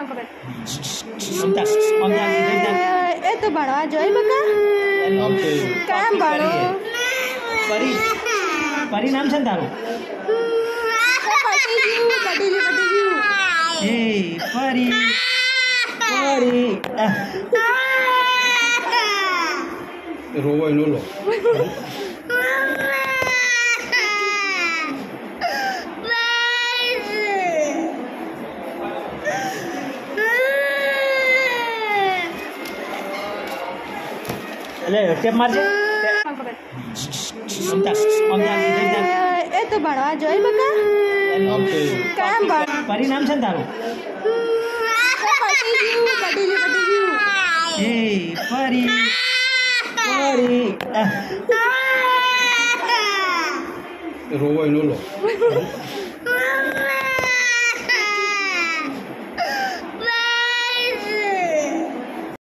Sebentar, sebentar, sebentar. એ તો ભણવા જોઈ બકા ઓકે કેમ ભણો પરી પરી નામ છે ને તારું પટી ગયું પટી ગયું પટી ગયું એ પરી પરી આહ, રોવાય નો લો એટલે ટેપ મારજે? એ તો ભણવા જોઈ બકા. કામ ભણ. પરિણામ છે ને તારું? રોવાય નો લો.